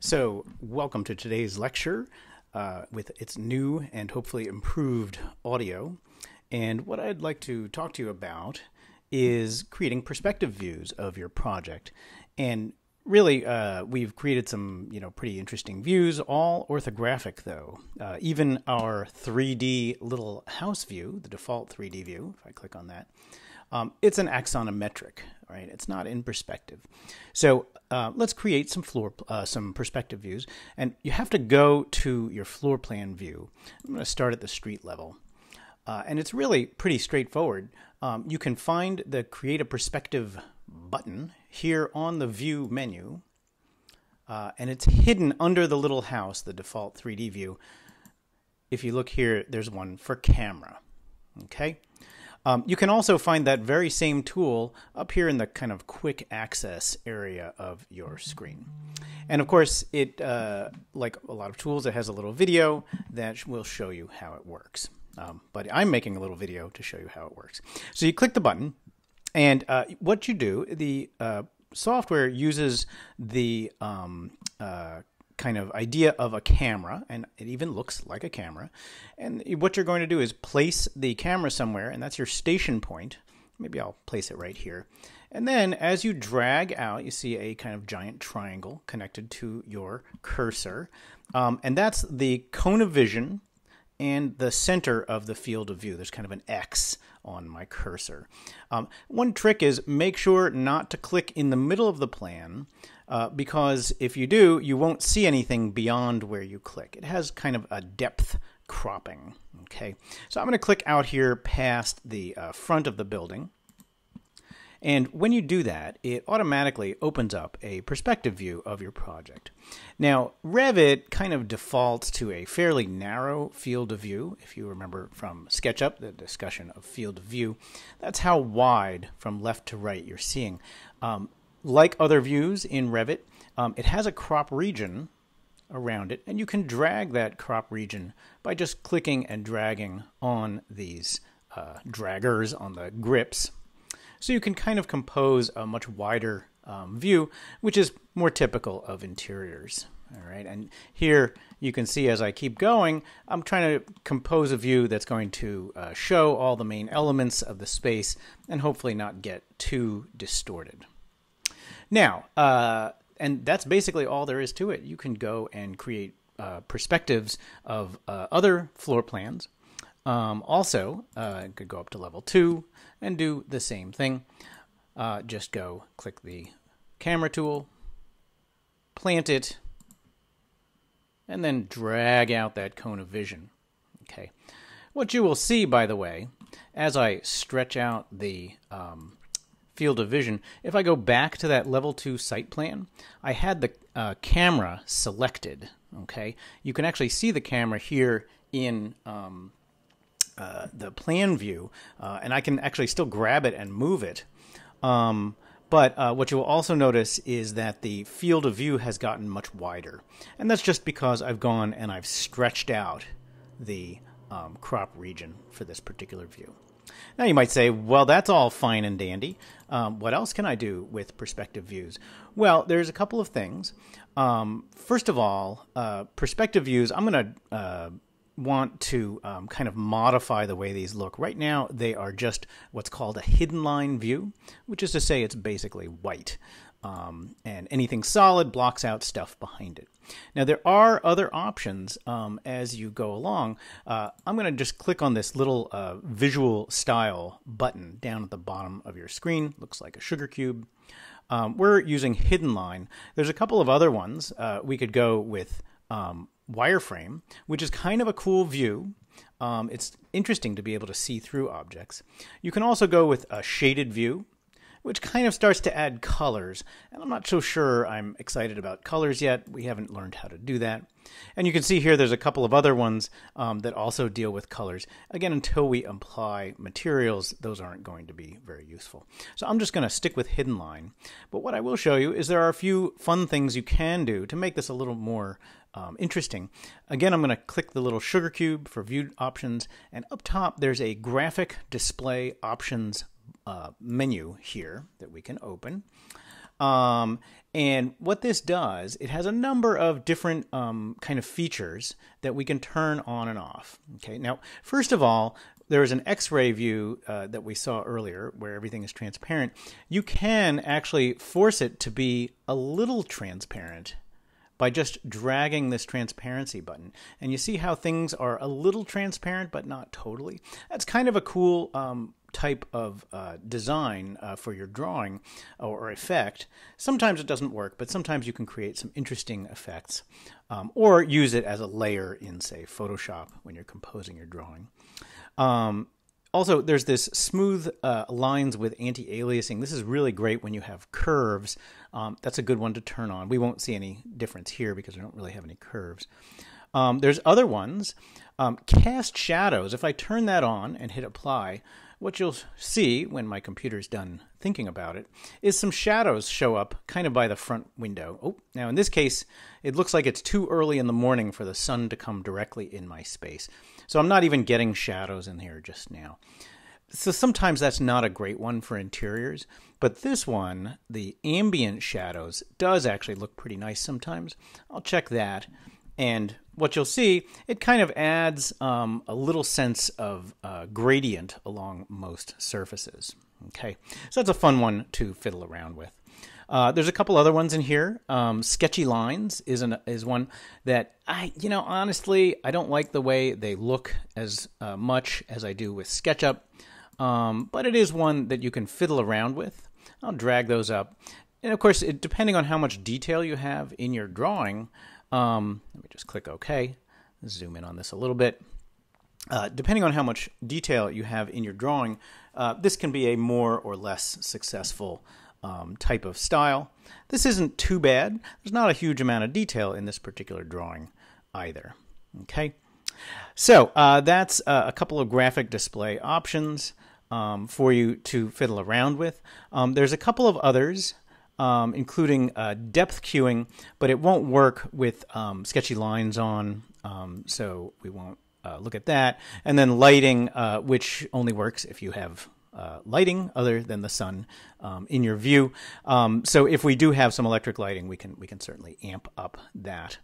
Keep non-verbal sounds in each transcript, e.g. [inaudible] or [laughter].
So, welcome to today's lecture uh, with its new and hopefully improved audio. And what I'd like to talk to you about is creating perspective views of your project. And really, uh, we've created some, you know, pretty interesting views, all orthographic though. Uh, even our 3D little house view, the default 3D view, if I click on that, um, it's an axonometric, right? It's not in perspective. So uh, let's create some floor, uh, some perspective views, and you have to go to your floor plan view. I'm going to start at the street level, uh, and it's really pretty straightforward. Um, you can find the Create a Perspective button here on the View menu, uh, and it's hidden under the little house, the default 3D view. If you look here, there's one for camera. Okay. Um, you can also find that very same tool up here in the kind of quick access area of your screen. And of course, it uh, like a lot of tools, it has a little video that will show you how it works. Um, but I'm making a little video to show you how it works. So you click the button, and uh, what you do, the uh, software uses the um, uh, kind of idea of a camera, and it even looks like a camera. And what you're going to do is place the camera somewhere, and that's your station point. Maybe I'll place it right here. And then as you drag out, you see a kind of giant triangle connected to your cursor. Um, and that's the cone of vision and the center of the field of view. There's kind of an X on my cursor. Um, one trick is make sure not to click in the middle of the plan uh, because if you do, you won't see anything beyond where you click. It has kind of a depth cropping. Okay, so I'm going to click out here past the uh, front of the building. And when you do that, it automatically opens up a perspective view of your project. Now, Revit kind of defaults to a fairly narrow field of view. If you remember from SketchUp, the discussion of field of view, that's how wide from left to right you're seeing. Um, like other views in Revit, um, it has a crop region around it, and you can drag that crop region by just clicking and dragging on these uh, draggers on the grips so you can kind of compose a much wider um, view, which is more typical of interiors. All right, and here you can see as I keep going, I'm trying to compose a view that's going to uh, show all the main elements of the space and hopefully not get too distorted. Now, uh, and that's basically all there is to it. You can go and create uh, perspectives of uh, other floor plans. Um, also, uh, could go up to level two, and do the same thing. Uh, just go click the camera tool, plant it, and then drag out that cone of vision. Okay. What you will see, by the way, as I stretch out the um, field of vision, if I go back to that level 2 site plan, I had the uh, camera selected. Okay. You can actually see the camera here in um, uh, the plan view, uh, and I can actually still grab it and move it. Um, but uh, what you will also notice is that the field of view has gotten much wider. And that's just because I've gone and I've stretched out the um, crop region for this particular view. Now you might say, well, that's all fine and dandy. Um, what else can I do with perspective views? Well, there's a couple of things. Um, first of all, uh, perspective views, I'm going to uh, want to um, kind of modify the way these look. Right now, they are just what's called a hidden line view, which is to say it's basically white. Um, and anything solid blocks out stuff behind it. Now, there are other options um, as you go along. Uh, I'm going to just click on this little uh, visual style button down at the bottom of your screen. Looks like a sugar cube. Um, we're using hidden line. There's a couple of other ones. Uh, we could go with um, wireframe, which is kind of a cool view. Um, it's interesting to be able to see through objects. You can also go with a shaded view, which kind of starts to add colors. And I'm not so sure I'm excited about colors yet. We haven't learned how to do that. And you can see here there's a couple of other ones um, that also deal with colors. Again, until we apply materials, those aren't going to be very useful. So I'm just going to stick with hidden line. But what I will show you is there are a few fun things you can do to make this a little more um, interesting. Again, I'm going to click the little sugar cube for view options, and up top there's a graphic display options uh, menu here that we can open. Um, and what this does, it has a number of different um, kind of features that we can turn on and off. Okay, now, first of all, there is an X-ray view uh, that we saw earlier where everything is transparent. You can actually force it to be a little transparent by just dragging this transparency button. And you see how things are a little transparent, but not totally. That's kind of a cool um, type of uh, design uh, for your drawing or effect. Sometimes it doesn't work, but sometimes you can create some interesting effects um, or use it as a layer in, say, Photoshop when you're composing your drawing. Um, also, there's this smooth uh, lines with anti-aliasing. This is really great when you have curves. Um, that's a good one to turn on. We won't see any difference here because we don't really have any curves. Um, there's other ones. Um, cast shadows. If I turn that on and hit apply, what you'll see when my computer's done thinking about it is some shadows show up kind of by the front window. Oh, now in this case, it looks like it's too early in the morning for the sun to come directly in my space. So I'm not even getting shadows in here just now. So sometimes that's not a great one for interiors, but this one, the ambient shadows, does actually look pretty nice sometimes. I'll check that. And what you'll see, it kind of adds um, a little sense of uh, gradient along most surfaces. Okay, so that's a fun one to fiddle around with. Uh, there's a couple other ones in here. Um, sketchy lines is an is one that I, you know, honestly, I don't like the way they look as uh, much as I do with SketchUp, um, but it is one that you can fiddle around with. I'll drag those up, and of course, it, depending on how much detail you have in your drawing, um, let me just click OK. Zoom in on this a little bit. Uh, depending on how much detail you have in your drawing, uh, this can be a more or less successful um, type of style. This isn't too bad. There's not a huge amount of detail in this particular drawing either. Okay, so uh, that's uh, a couple of graphic display options um, for you to fiddle around with. Um, there's a couple of others um, including uh, depth cueing, but it won't work with um, sketchy lines on, um, so we won't uh, look at that. And then lighting, uh, which only works if you have uh, lighting other than the sun um, in your view. Um, so if we do have some electric lighting, we can we can certainly amp up that.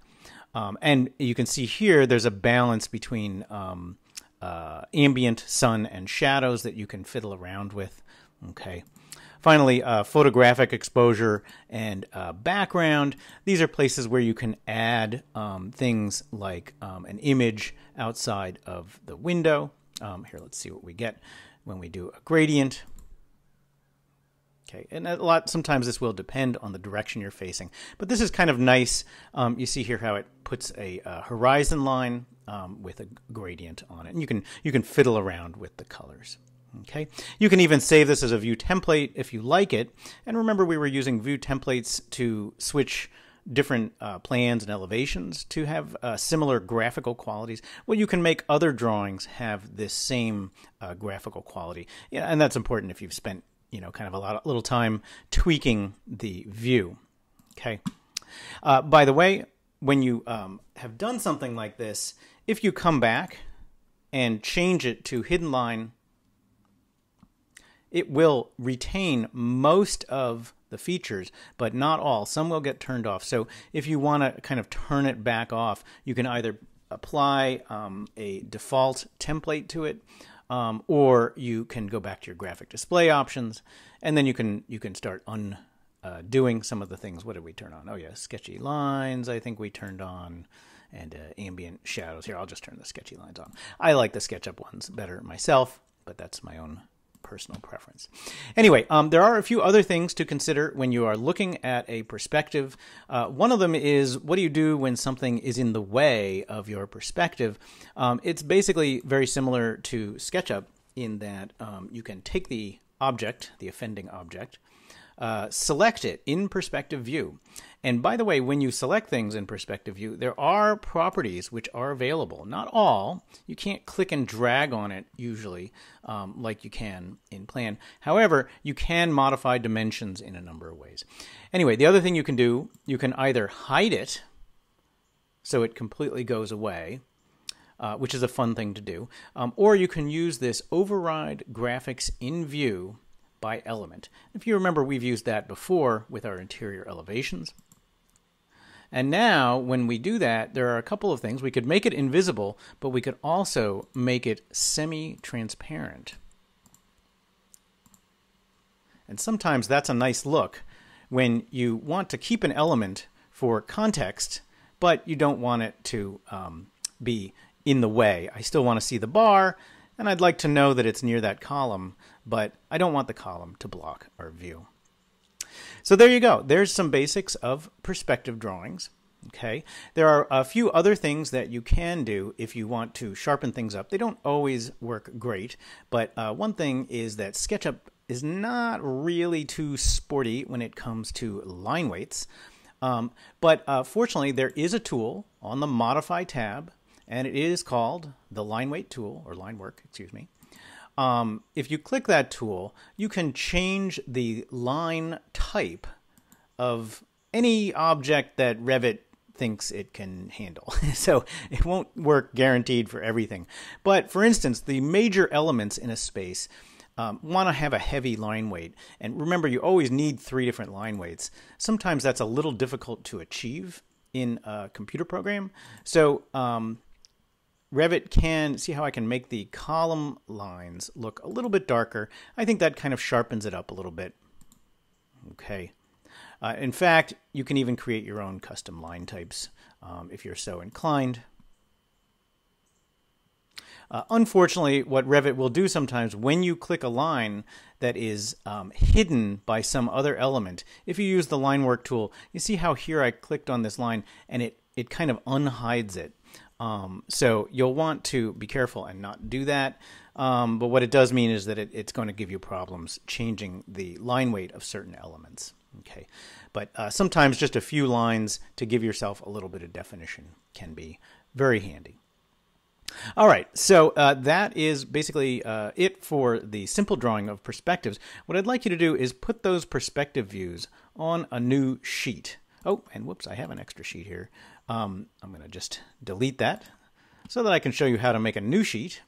Um, and you can see here there's a balance between uh, ambient sun and shadows that you can fiddle around with. Okay. Finally, uh, photographic exposure and uh, background. These are places where you can add um, things like um, an image outside of the window. Um, here, let's see what we get when we do a gradient. Okay, and a lot sometimes this will depend on the direction you're facing, but this is kind of nice. Um, you see here how it puts a uh, horizon line um, with a gradient on it, and you can you can fiddle around with the colors. Okay, you can even save this as a view template if you like it. And remember, we were using view templates to switch different uh, plans and elevations to have uh, similar graphical qualities. Well, you can make other drawings have this same uh, graphical quality, yeah, and that's important if you've spent you know kind of a lot of little time tweaking the view. Okay. Uh, by the way, when you um, have done something like this, if you come back and change it to hidden line it will retain most of the features, but not all. Some will get turned off. So if you want to kind of turn it back off, you can either apply um, a default template to it, um, or you can go back to your graphic display options, and then you can you can start un uh, some of the things. What did we turn on? Oh yeah, sketchy lines. I think we turned on and uh, ambient shadows. Here, I'll just turn the sketchy lines on. I like the SketchUp ones better myself, but that's my own personal preference. Anyway, um, there are a few other things to consider when you are looking at a perspective. Uh, one of them is what do you do when something is in the way of your perspective? Um, it's basically very similar to SketchUp in that um, you can take the object, the offending object, uh, select it in perspective view. And by the way, when you select things in perspective view, there are properties which are available. Not all. You can't click and drag on it usually um, like you can in plan. However, you can modify dimensions in a number of ways. Anyway, the other thing you can do, you can either hide it so it completely goes away, uh, which is a fun thing to do, um, or you can use this override graphics in view by element. If you remember, we've used that before with our interior elevations. And now, when we do that, there are a couple of things. We could make it invisible, but we could also make it semi-transparent. And sometimes that's a nice look when you want to keep an element for context, but you don't want it to um, be in the way. I still want to see the bar, and I'd like to know that it's near that column, but I don't want the column to block our view. So there you go. There's some basics of perspective drawings. Okay. There are a few other things that you can do if you want to sharpen things up. They don't always work great, but uh, one thing is that SketchUp is not really too sporty when it comes to line weights. Um, but uh, fortunately, there is a tool on the Modify tab, and it is called the Line Weight tool, or Line Work, excuse me. Um, if you click that tool, you can change the line type of any object that Revit thinks it can handle. [laughs] so it won't work guaranteed for everything. But for instance, the major elements in a space um, want to have a heavy line weight. And remember, you always need three different line weights. Sometimes that's a little difficult to achieve in a computer program. So um, Revit can see how I can make the column lines look a little bit darker. I think that kind of sharpens it up a little bit. Okay. Uh, in fact, you can even create your own custom line types um, if you're so inclined. Uh, unfortunately, what Revit will do sometimes when you click a line that is um, hidden by some other element, if you use the line work tool, you see how here I clicked on this line and it, it kind of unhides it. Um, so you'll want to be careful and not do that. Um, but what it does mean is that it, it's going to give you problems changing the line weight of certain elements. Okay, but uh, sometimes just a few lines to give yourself a little bit of definition can be very handy. All right, so uh, that is basically uh, it for the simple drawing of perspectives. What I'd like you to do is put those perspective views on a new sheet. Oh, and whoops, I have an extra sheet here. Um, I'm going to just delete that so that I can show you how to make a new sheet.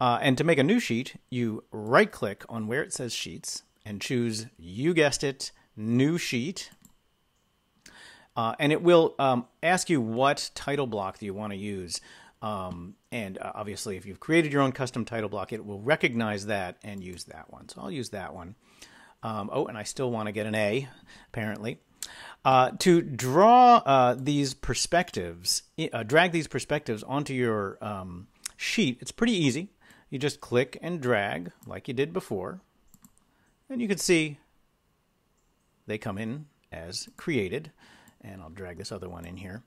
Uh, and to make a new sheet, you right click on where it says Sheets and choose, you guessed it, New Sheet. Uh, and it will um, ask you what title block do you want to use. Um, and uh, obviously, if you've created your own custom title block, it will recognize that and use that one. So I'll use that one. Um, oh, and I still want to get an A, apparently. Uh, to draw uh, these perspectives, uh, drag these perspectives onto your um, sheet, it's pretty easy. You just click and drag like you did before. And you can see they come in as created. And I'll drag this other one in here.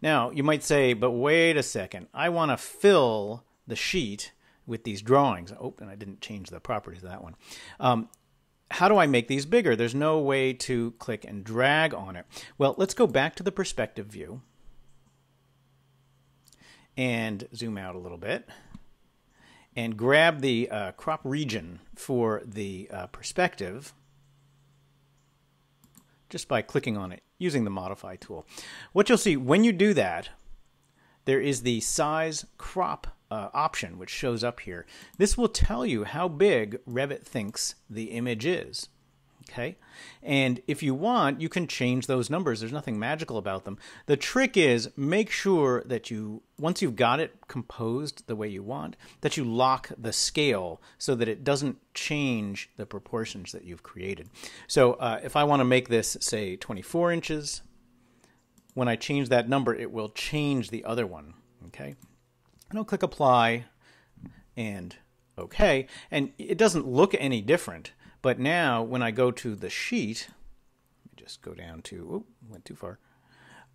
Now, you might say, but wait a second. I want to fill the sheet with these drawings. Oh, and I didn't change the properties of that one. Um, how do I make these bigger? There's no way to click and drag on it. Well, let's go back to the perspective view and zoom out a little bit and grab the uh, crop region for the uh, perspective just by clicking on it using the modify tool. What you'll see when you do that, there is the size crop uh, option which shows up here. This will tell you how big Revit thinks the image is. Okay, and if you want, you can change those numbers. There's nothing magical about them. The trick is make sure that you, once you've got it composed the way you want, that you lock the scale so that it doesn't change the proportions that you've created. So uh, if I want to make this, say, 24 inches, when I change that number, it will change the other one. Okay, and I'll click apply and okay, and it doesn't look any different but now when I go to the sheet, let me just go down to, oh, went too far.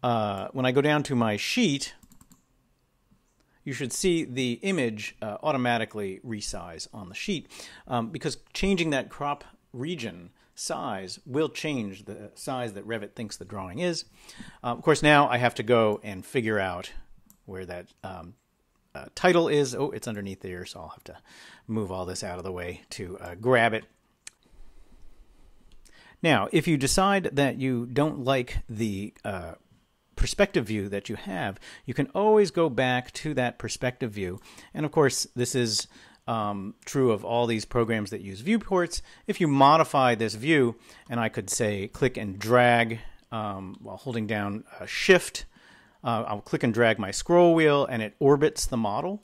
Uh, when I go down to my sheet, you should see the image uh, automatically resize on the sheet um, because changing that crop region size will change the size that Revit thinks the drawing is. Uh, of course, now I have to go and figure out where that um, uh, title is. Oh, it's underneath there, so I'll have to move all this out of the way to uh, grab it now, if you decide that you don't like the uh, perspective view that you have, you can always go back to that perspective view. And of course, this is um, true of all these programs that use viewports. If you modify this view, and I could say click and drag um, while holding down uh, Shift, uh, I'll click and drag my scroll wheel, and it orbits the model,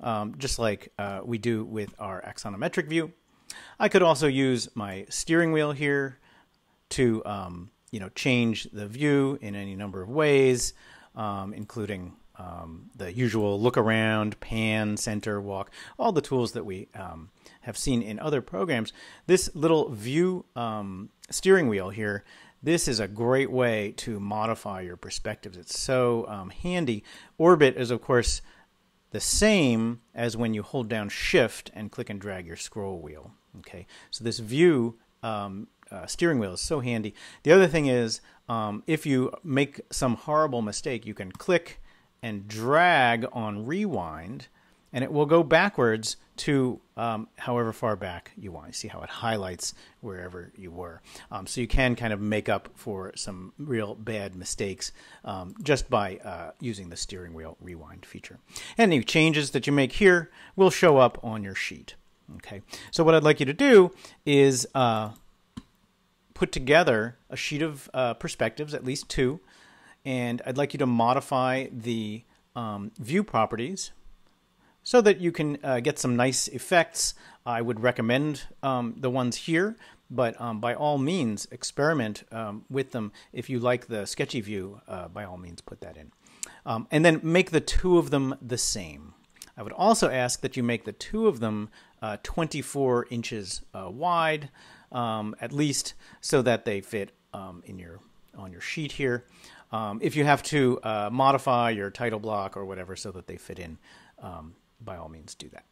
um, just like uh, we do with our axonometric view. I could also use my steering wheel here to um, you know change the view in any number of ways, um, including um, the usual look around, pan, center, walk, all the tools that we um, have seen in other programs. This little view um, steering wheel here, this is a great way to modify your perspectives. It's so um, handy. Orbit is, of course, the same as when you hold down Shift and click and drag your scroll wheel. Okay, so this view um, uh, steering wheel is so handy. The other thing is, um, if you make some horrible mistake, you can click and drag on rewind, and it will go backwards to um, however far back you want. See how it highlights wherever you were. Um, so you can kind of make up for some real bad mistakes um, just by uh, using the steering wheel rewind feature. Any changes that you make here will show up on your sheet. Okay, so what I'd like you to do is uh, put together a sheet of uh, perspectives, at least two, and I'd like you to modify the um, view properties so that you can uh, get some nice effects. I would recommend um, the ones here, but um, by all means, experiment um, with them. If you like the sketchy view, uh, by all means, put that in. Um, and then make the two of them the same. I would also ask that you make the two of them uh, 24 inches uh, wide, um, at least, so that they fit in your on your sheet here. Um, if you have to uh, modify your title block or whatever so that they fit in, um, by all means do that.